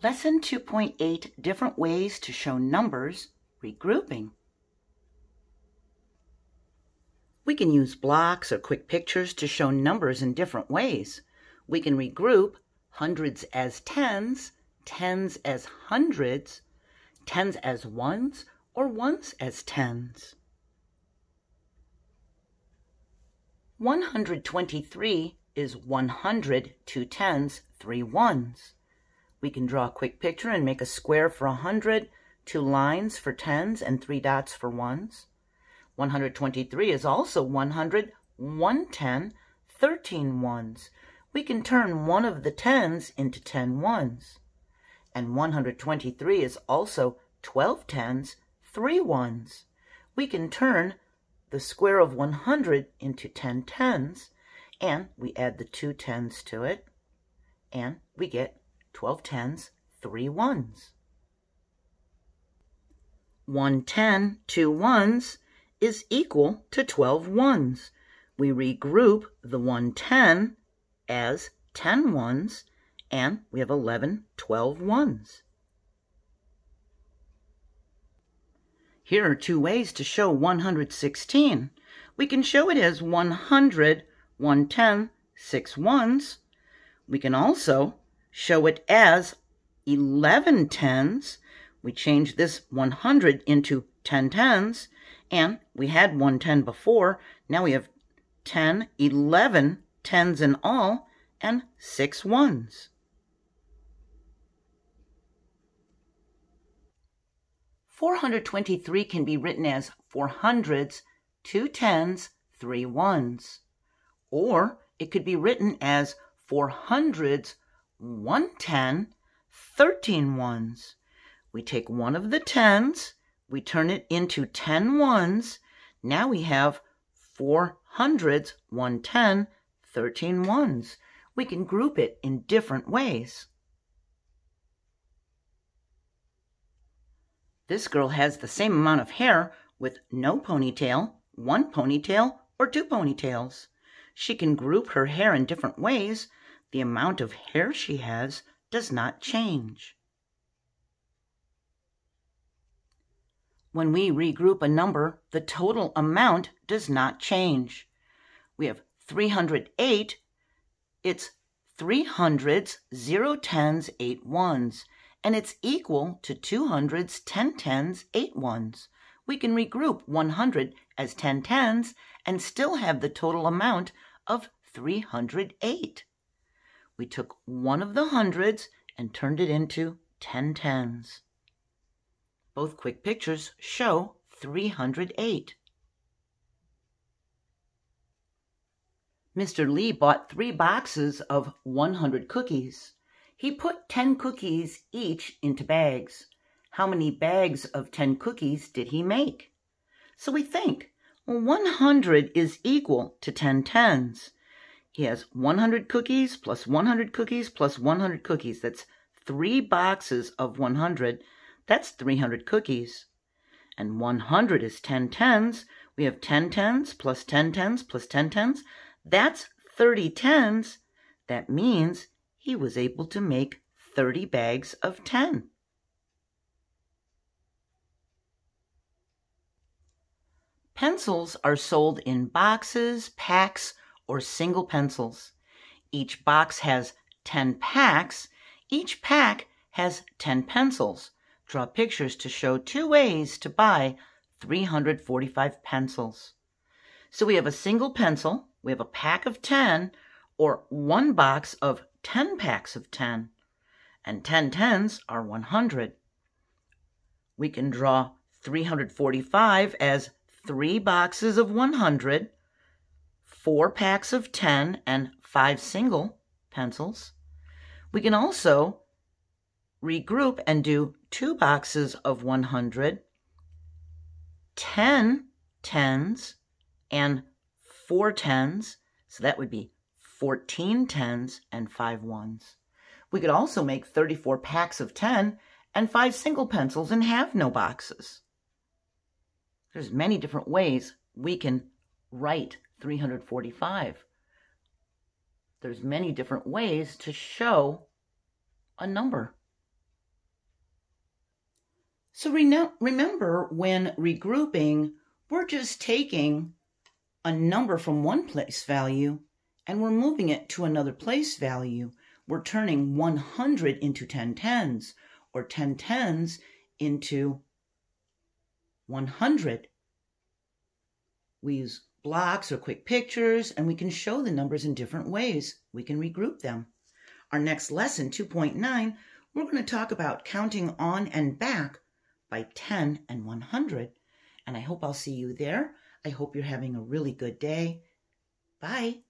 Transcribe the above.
Lesson 2.8 Different Ways to Show Numbers Regrouping. We can use blocks or quick pictures to show numbers in different ways. We can regroup hundreds as tens, tens as hundreds, tens as ones, or ones as tens. 123 is 100, two tens, three ones. We can draw a quick picture and make a square for 100, two lines for tens, and three dots for ones. 123 is also 100, 110, 13 ones. We can turn one of the tens into 10 ones. And 123 is also 12 tens, 3 ones. We can turn the square of 100 into 10 tens, and we add the two tens to it, and we get 12 tens, 3 ones. 1 10, 2 ones is equal to 12 ones. We regroup the 110 as 10 ones, and we have 11 12 ones. Here are two ways to show 116. We can show it as 100, 110, 6 ones. We can also show it as 11 tens. We change this 100 into 10 tens, and we had 110 before. Now we have 10, 11 tens in all, and 6 ones. Four hundred twenty-three can be written as four hundreds, two tens, three ones. Or it could be written as four hundreds, 110, 13 ones. We take one of the tens, we turn it into 10 ones. Now we have four hundreds, 110, 13 ones. We can group it in different ways. This girl has the same amount of hair with no ponytail, one ponytail, or two ponytails. She can group her hair in different ways the amount of hair she has does not change. When we regroup a number, the total amount does not change. We have 308. It's three hundreds, zero tens, eight ones, and it's equal to two hundreds, ten tens, eight ones. We can regroup 100 as 10 tens and still have the total amount of 308 we took one of the hundreds and turned it into 10 tens. Both quick pictures show 308. Mr. Lee bought three boxes of 100 cookies. He put 10 cookies each into bags. How many bags of 10 cookies did he make? So we think, well, 100 is equal to 10 tens. He has 100 cookies plus 100 cookies plus 100 cookies. That's three boxes of 100. That's 300 cookies. And 100 is 10 tens. We have 10 tens plus 10 tens plus 10 tens. That's 30 tens. That means he was able to make 30 bags of 10. Pencils are sold in boxes, packs, or single pencils. Each box has 10 packs. Each pack has 10 pencils. Draw pictures to show two ways to buy 345 pencils. So we have a single pencil, we have a pack of 10, or one box of 10 packs of 10. And 10 tens are 100. We can draw 345 as three boxes of 100, four packs of 10 and five single pencils. We can also regroup and do two boxes of 100, 10 tens, and four tens. So that would be 14 tens and five ones. We could also make 34 packs of 10 and five single pencils and have no boxes. There's many different ways we can write 345. There's many different ways to show a number. So re- remember when regrouping, we're just taking a number from one place value and we're moving it to another place value. We're turning 100 into 10 tens or 10 tens into 100. We use blocks or quick pictures and we can show the numbers in different ways. We can regroup them. Our next lesson, 2.9, we're going to talk about counting on and back by 10 and 100. And I hope I'll see you there. I hope you're having a really good day. Bye.